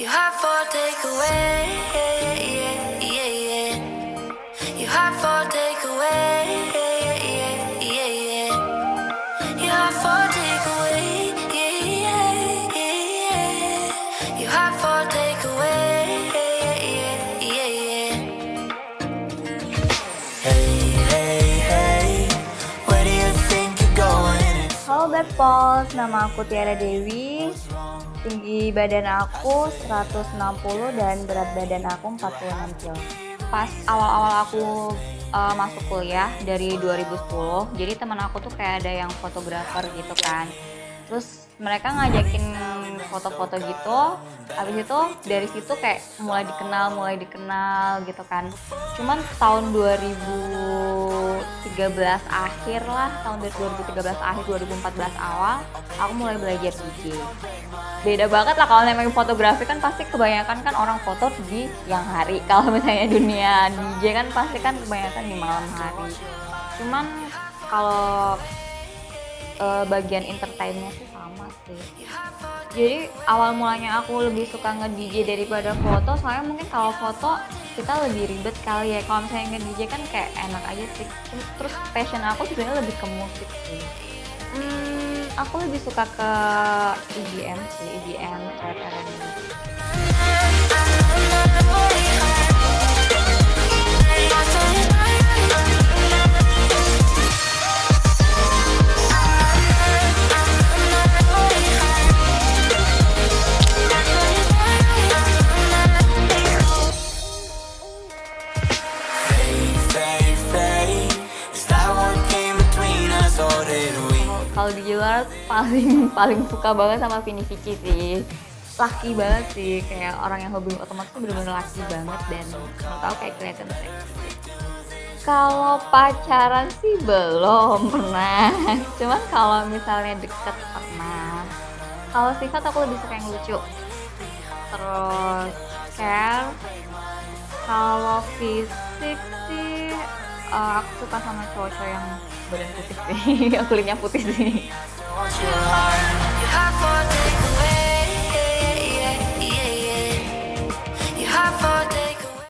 You have for takeaway, yeah, yeah, yeah, yeah. You have for takeaway, yeah, yeah, yeah, yeah. You have for takeaway, yeah, yeah, yeah, yeah. You have for takeaway, yeah, yeah, yeah, yeah. Hey, hey, hey, where do you think you're going? Halo Bepos, nama aku Tiara Dewi. Tinggi badan aku 160 dan berat badan aku 46 kilo. Pas awal-awal aku uh, masuk kuliah dari 2010, jadi teman aku tuh kayak ada yang fotografer gitu kan. Terus mereka ngajakin foto-foto gitu, habis itu dari situ kayak mulai dikenal, mulai dikenal gitu kan. Cuman tahun 2013 akhir lah, tahun 2013 akhir 2014 awal, aku mulai belajar DJ. Beda banget lah kalau namanya fotografi kan pasti kebanyakan kan orang foto di yang hari. Kalau misalnya dunia DJ kan pasti kan kebanyakan di malam hari. Cuman kalau uh, bagian entertainnya sih sama sih. Jadi awal mulanya aku lebih suka nge-DJ daripada foto, soalnya mungkin kalau foto kita lebih ribet kali ya. Kalau misalnya nge-DJ kan kayak enak aja sih. Terus passion aku sebenarnya lebih ke musik sih. Hmm, aku lebih suka ke EDM sih, EDM, trap R&B. Kalau di luar paling paling suka banget sama Vini Vici sih. Laki banget sih, kayak orang yang hobi otomatis tuh bener-bener laki banget dan menurut aku kayak kelihatan seksi. Kalau pacaran sih belum pernah, cuman kalau misalnya deket pernah. Kalau sifat aku lebih suka yang lucu, terus care. Kalau fisik sih, eh, aku suka sama cowok-cowok yang badan putih sih, kulitnya putih sih.